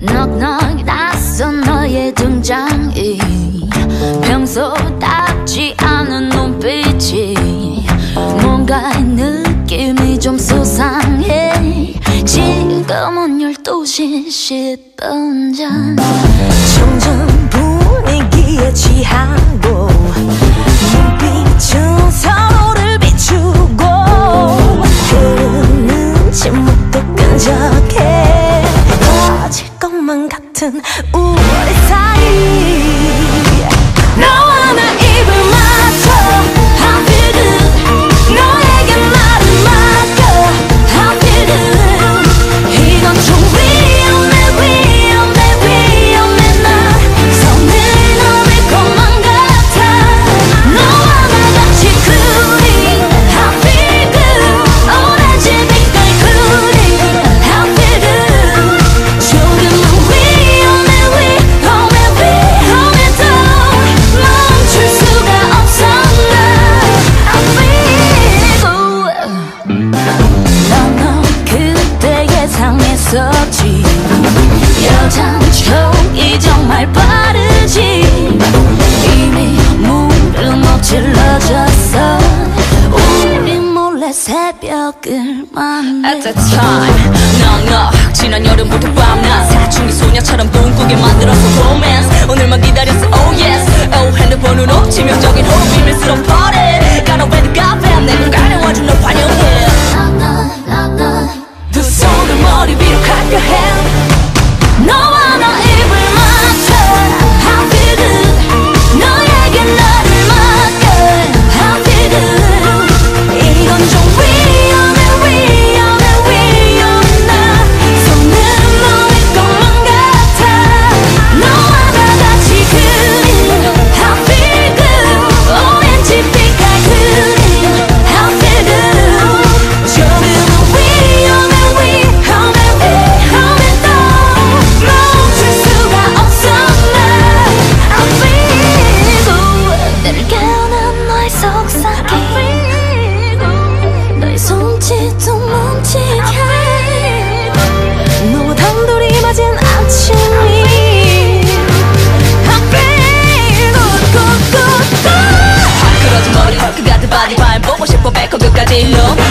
넉넉 낯선 너의 등장이. 평소답지 않은 눈빛이 뭔가 느낌이 좀 수상해. 지금은 12시 10분 전. 점점 분위기에 취하고 눈빛은 서로를 비추고 흐르는 침묵 같은 우리 사이 예상했었지. 여잔 촉이 정말 빠르지. 이미 물은 엎질러졌어. 우리 몰래 새벽을 만나. At that time 넉넉 지난 여름부터 밤낮. 사춘기 소녀처럼 꿈꾸게 만들어서 romance. 오늘만 bailo